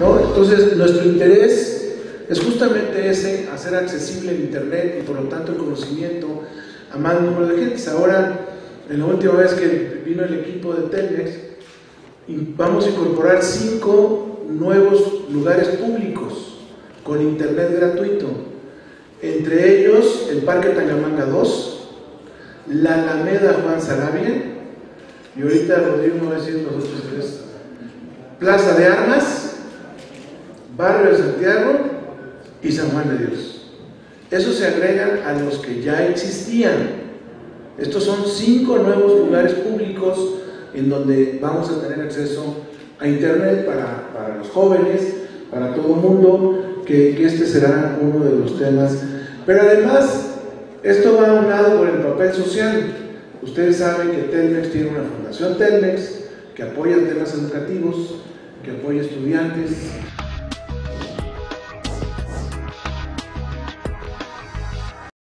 ¿no? Entonces, nuestro interés es justamente ese, hacer accesible el Internet y por lo tanto el conocimiento a más número de gente. Ahora, en la última vez que vino el equipo de Telmex, vamos a incorporar cinco nuevos lugares públicos con Internet gratuito. Entre ellos, el Parque Tangamanga 2, la Alameda Juan Sarabia, y ahorita Rodrigo va a decir nosotros tres, Plaza de Armas, Barrio de Santiago y San Juan de Dios. Eso se agregan a los que ya existían. Estos son cinco nuevos lugares públicos en donde vamos a tener acceso a Internet para, para los jóvenes, para todo el mundo, que, este será uno de los temas. Pero además, esto va a un lado con el papel social. Ustedes saben que Telmex tiene una fundación Telmex que apoya temas educativos, que apoya estudiantes,